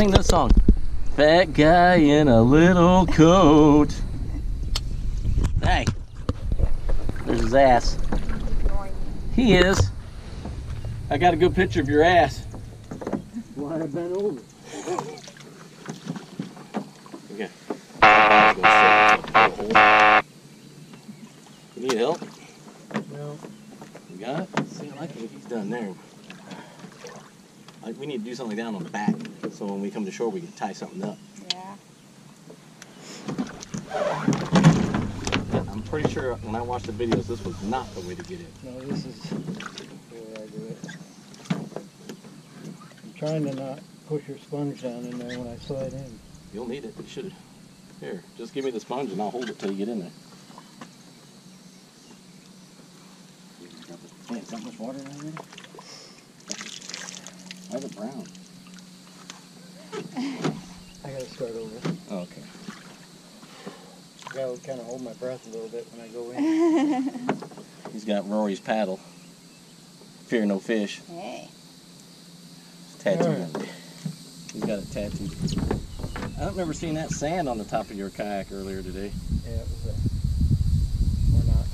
Sing this song. Fat guy in a little coat. Hey. There's his ass. He is. I got a good picture of your ass. Why I bent over? Okay. You need help? No. You got it? See, I like what he's done there. Like, we need to do something down on the back, so when we come to shore, we can tie something up. Yeah. I'm pretty sure when I watched the videos, this was not the way to get in. No, this is the way I do it. I'm trying to not push your sponge down in there when I slide in. You'll need it. You should. Here, just give me the sponge and I'll hold it till you get in there. Man, it's not much water down there. Why is it brown? I gotta start over. Oh, okay. I gotta kind of hold my breath a little bit when I go in. He's got Rory's paddle. Fear no fish. hey. It's tattooed Alright. on it. He's got it tattooed. I don't remember seeing that sand on the top of your kayak earlier today. Yeah, it was a. Or not.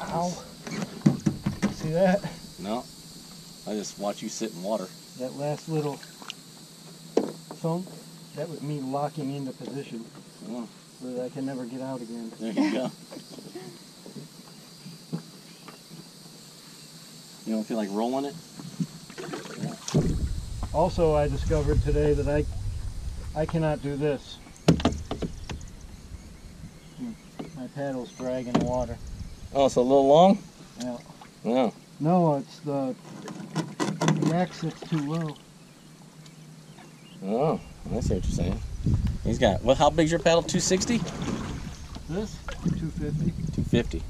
Ow. Ow. See that? No. I just watch you sit in water. That last little thunk? That was me locking into position so that I can never get out again. there you go. You don't feel like rolling it? Also, I discovered today that I I cannot do this. Hmm. My paddle's dragging the water. Oh, it's a little long? Yeah. No. No, it's the the exit's too low. Oh, I see what you're saying. He's got, well, how big's your paddle? 260? This 250. 250.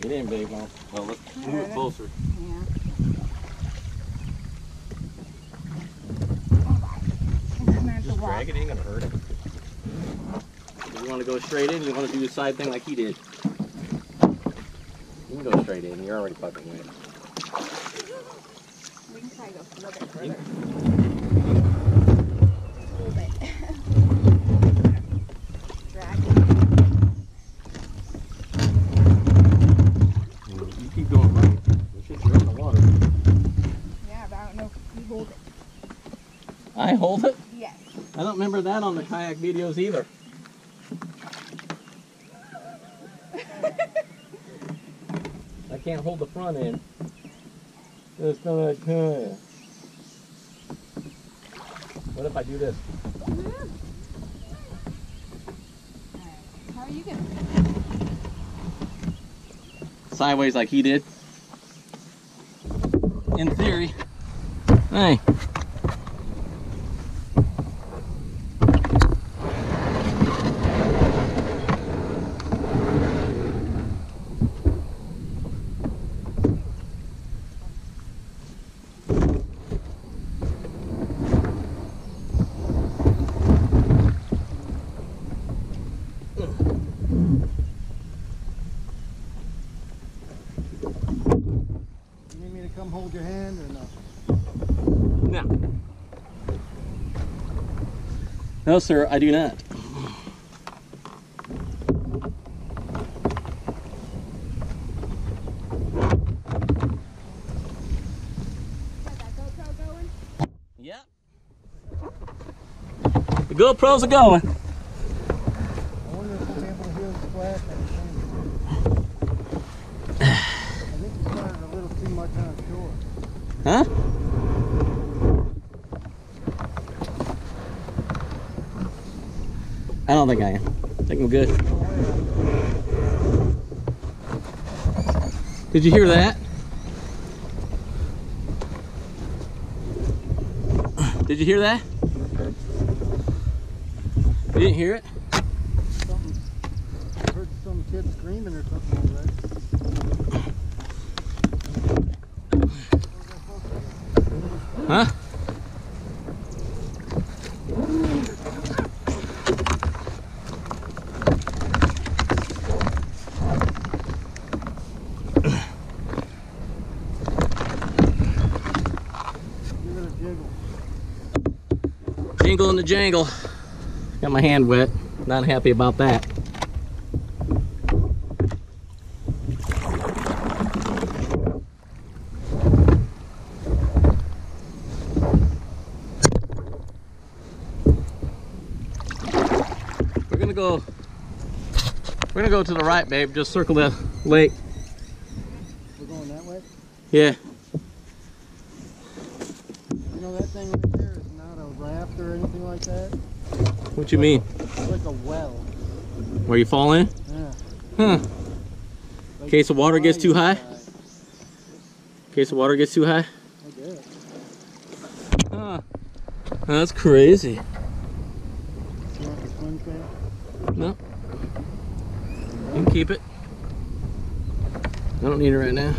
Get in, babe. Well, well let's move it closer. Yeah. I'm gonna have to Just walk. drag it, ain't gonna hurt him. You want to go straight in? You want to do the side thing like he did? You can go straight in. You're already fucking in. Go a little bit further. A little bit. Drag. You keep going right. It's just you're in the water. Yeah, but I don't know if you hold it. I hold it. Yes. I don't remember that on the kayak videos either. I can't hold the front end. It's gonna. Uh, what if I do this? How are you gonna? Sideways like he did. In theory. Hey. You need me to come hold your hand or no? No. No, sir, I do not. Got that GoPro going? Yep. The GoPros are going. I wonder if we'll be able to hear the splash on the sand. I think we started a little too much on shore. Huh? I don't think I am. I think I'm good. Did you hear that? Did you hear that? You didn't hear it? Something. I heard some kid screaming or something like that. Huh? jiggle. Jingle in the jangle. Got my hand wet. Not happy about that. We're gonna go. We're gonna go to the right, babe. Just circle the lake. We're going that way. Yeah. You know that thing right there is not a raft or anything like that. What you mean? It's like a well. Where you fall in? Yeah. Huh? Like Case the water gets too high? In case the water gets too high. I guess. Huh. That's crazy. You want the swim fan? No. You can keep it. I don't need it right now.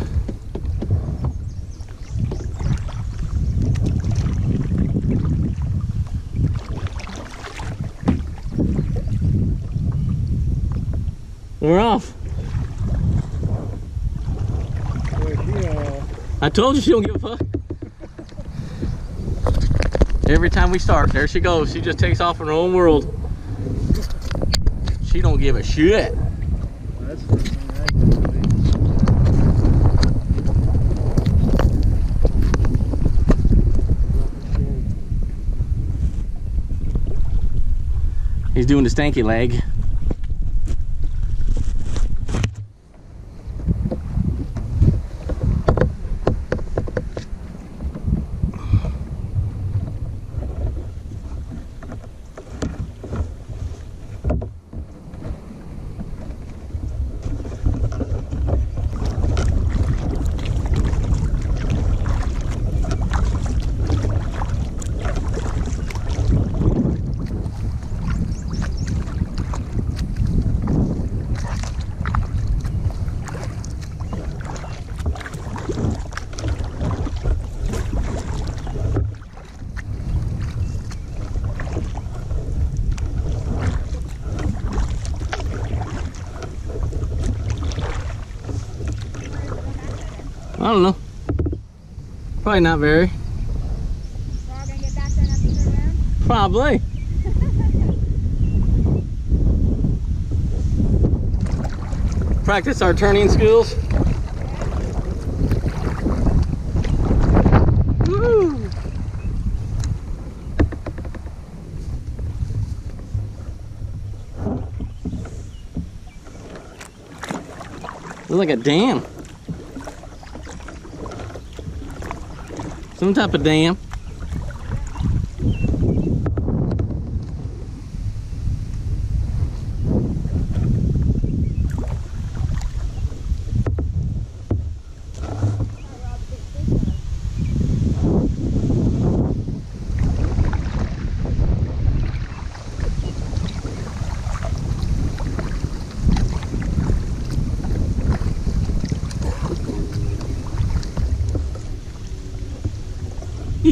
We're off. I told you she don't give a fuck. Every time we start, there she goes. She just takes off in her own world. She don't give a shit. He's doing the stanky leg. I don't know. Probably not very. Probably. Practice our turning skills. Woo! Looks like a dam. Some type of dam.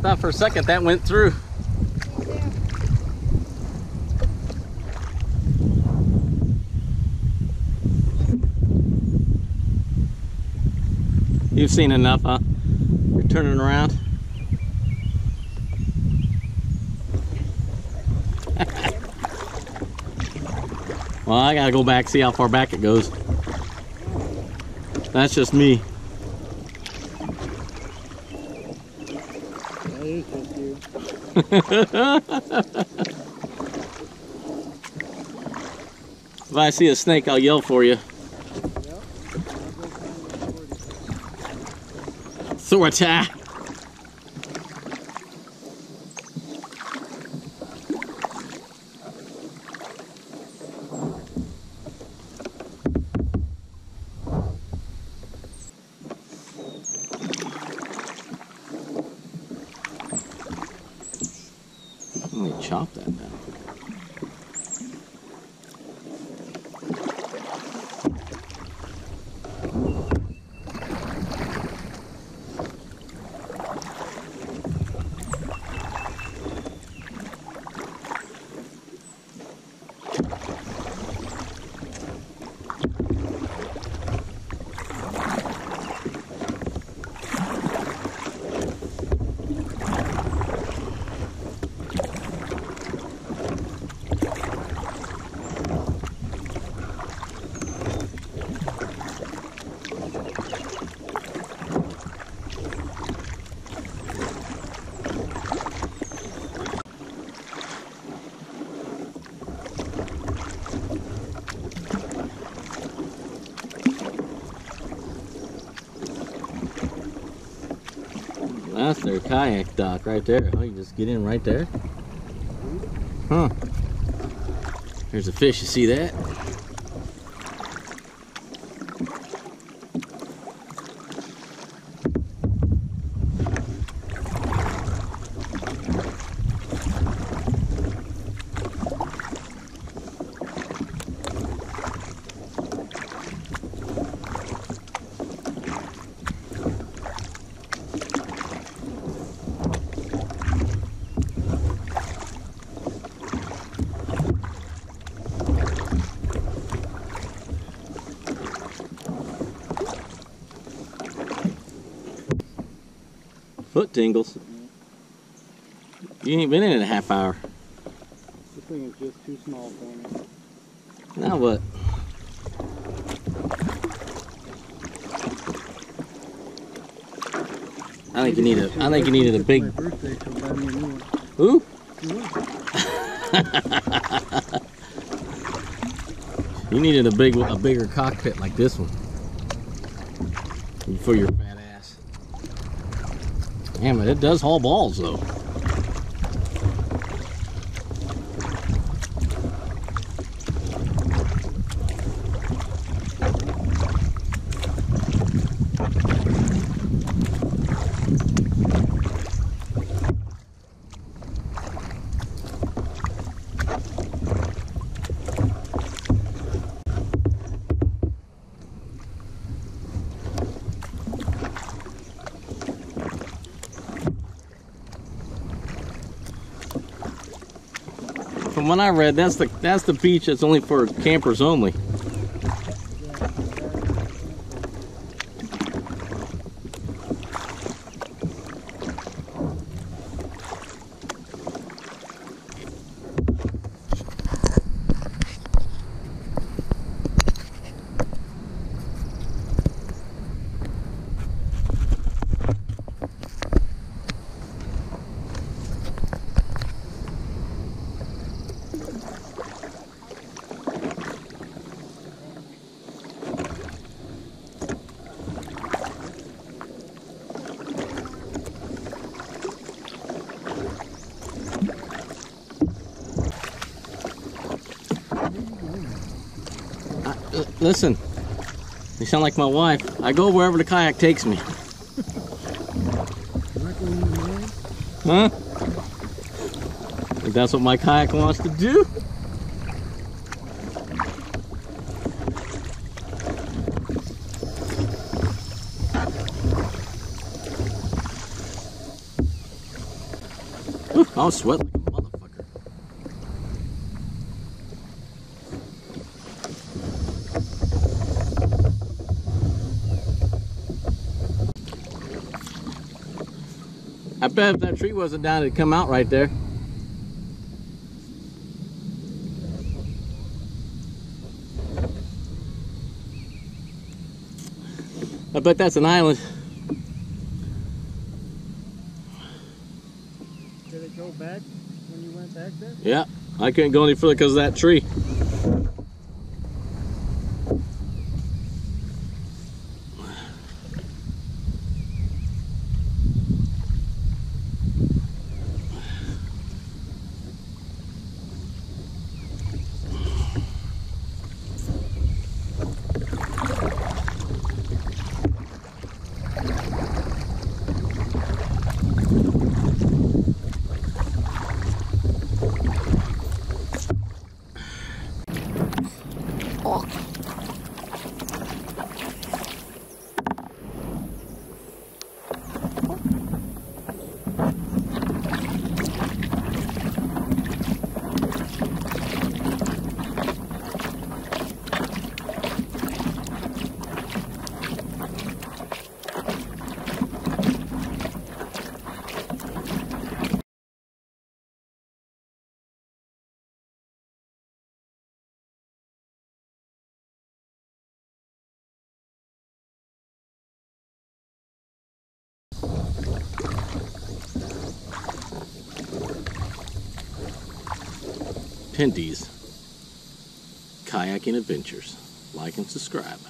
thought for a second that went through. You've seen enough, huh? You're turning around. well, I gotta go back, see how far back it goes. That's just me. That is just you. If I see a snake, I'll yell for you. Yep. That down? That's their kayak dock right there. Oh, you just get in right there. Huh. There's a fish. You see that? Foot tingles. You ain't been in it a half hour. This thing is just too small for me. Now what? I think you need a. I think you needed a big. My birthday, so buy me a new one. Ooh. You needed a big, a bigger cockpit like this one for your. Damn it! It does haul balls though. What I read, that's the that's the beach that's only for campers only. Listen, you sound like my wife. I go wherever the kayak takes me. Huh? If that's what my kayak wants to do. I'll sweat like a motherfucker. I bet if that tree wasn't down, it'd come out right there. I bet that's an island. Did it go back when you went back there? Yeah, I couldn't go any further because of that tree. Attendees. Kayaking Adventures. Like and subscribe.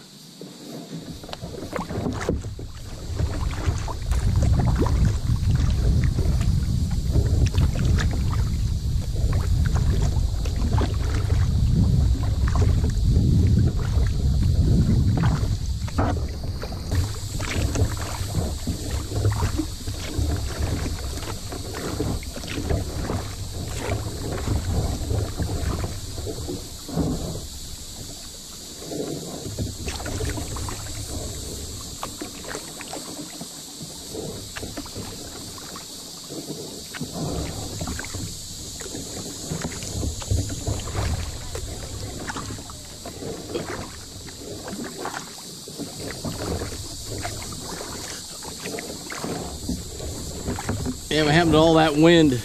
Yeah, what happened to all that wind?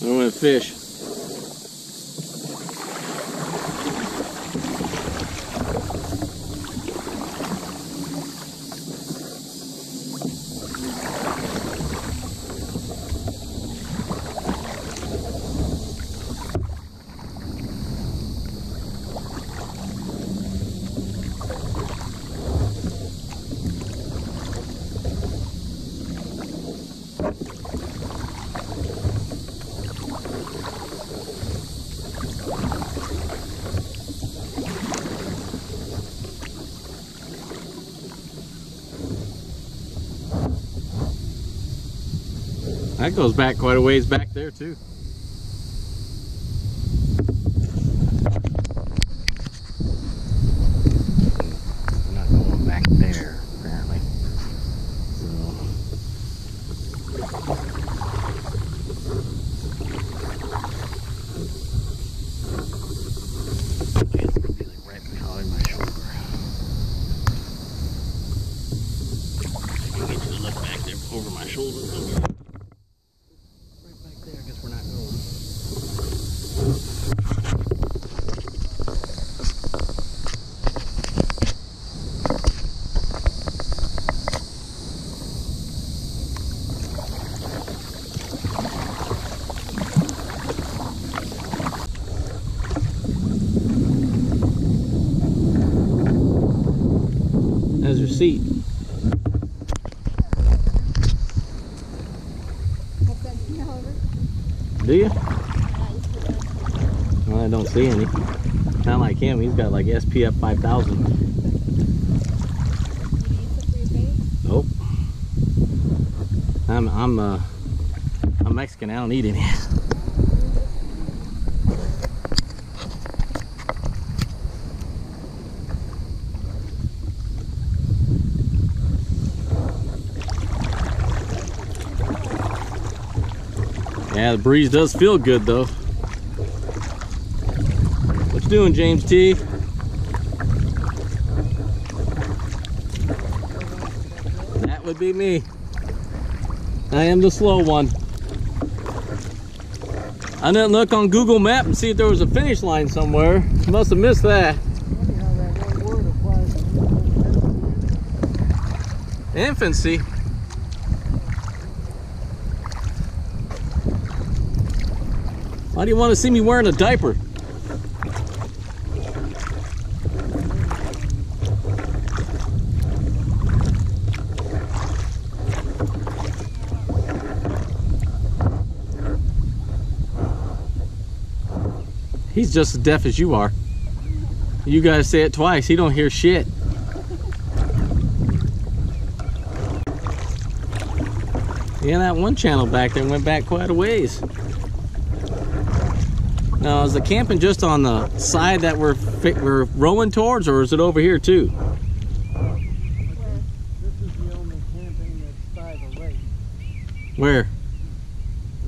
I went fish. That goes back quite a ways back there too. I'm not going back there, apparently. So. Okay, it's gonna be like right behind my shoulder. I can get you to look back there over my shoulder. Okay. Right back there, I guess we're not going. How's your seat? Do you? Well, I don't see any. Not like him. He's got like SPF 5000. you use it for your face? Nope. I'm I'm uh I'm Mexican. I don't need any. Yeah, the breeze does feel good though. What you doing, James T? That would be me. I am the slow one. I didn't look on Google Map and see if there was a finish line somewhere. Must have missed that. Infancy. Why do you want to see me wearing a diaper? He's just as deaf as you are. You guys say it twice. He don't hear shit. Yeah, that one channel back there went back quite a ways. Now, is the camping just on the side that we're we're rowing towards, or is it over here too? Where?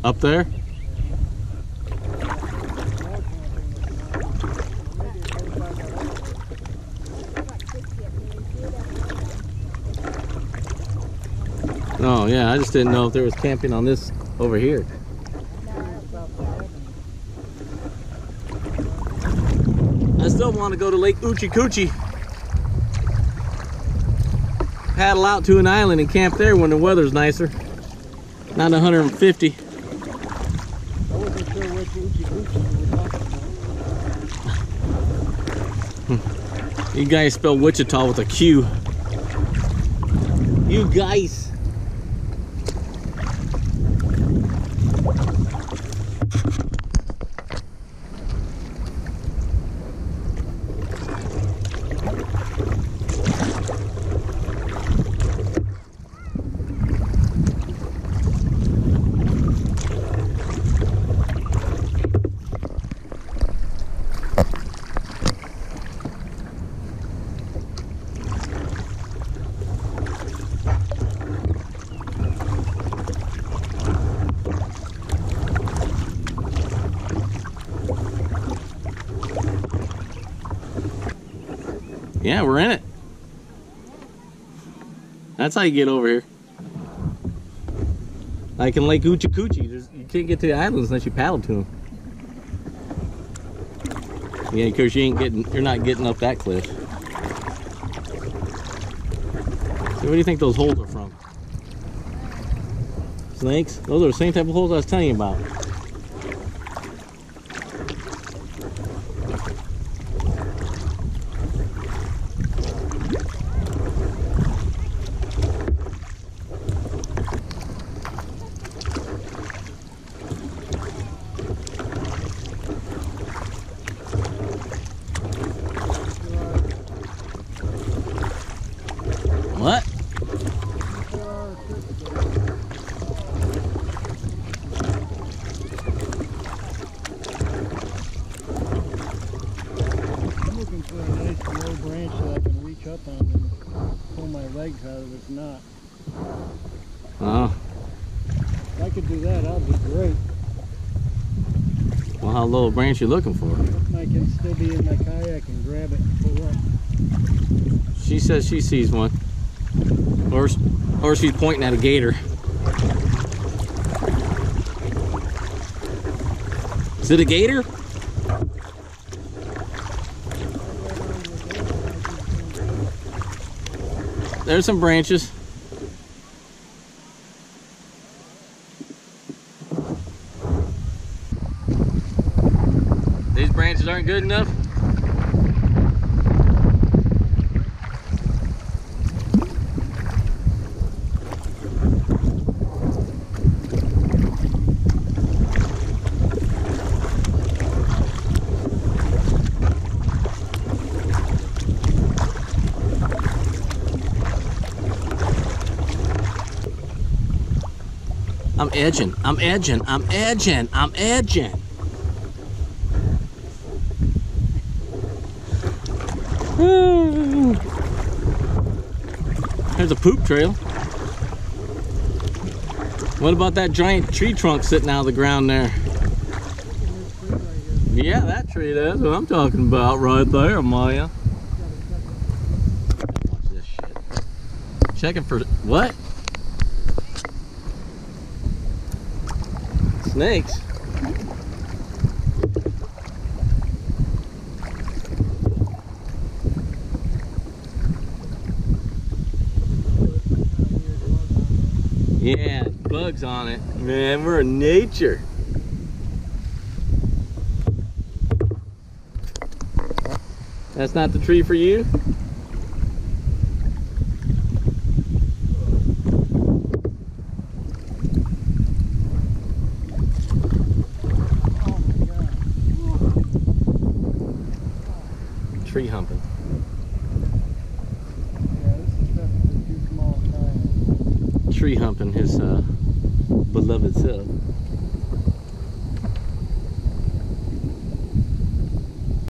Up there? More camping that's not. Maybe it's right by the lake. What, 60 up here, you see that? Oh yeah, I just didn't know if there was camping on this over here. I still want to go to Lake Uchi Coochie. Paddle out to an island and camp there when the weather's nicer. Not 150. I hmm. wasn't sure which Uchi Gucci you were talking about. You guys spell Wichita with a Q. You guys. Yeah, we're in it. That's how you get over here. Like in Lake Uchi Coochie, there's- you can't get to the islands unless you paddle to them. Yeah, because you ain't getting, you're not getting up that cliff. So what do you think those holes are from? Snakes? Those are the same type of holes I was telling you about. What? There are certain- I'm looking for a nice low branch that I can reach up on and pull my legs out of this knot. Oh, If I could do that, that'd be great. well, how low a branch you looking for? I can still be in my kayak and grab it and pull up. She says she sees one. Or, or she's pointing at a gator. Is it a gator? There's some branches. These branches aren't good enough? Edging. I'm edging. I'm edging. I'm edging. There's a poop trail. What about that giant tree trunk sitting out of the ground there? Yeah, that tree, that's what I'm talking about right there, Maya. Watch this shit. Checking for what? Snakes. Yeah, bugs on it. Man, we're in nature. That's not the tree for you?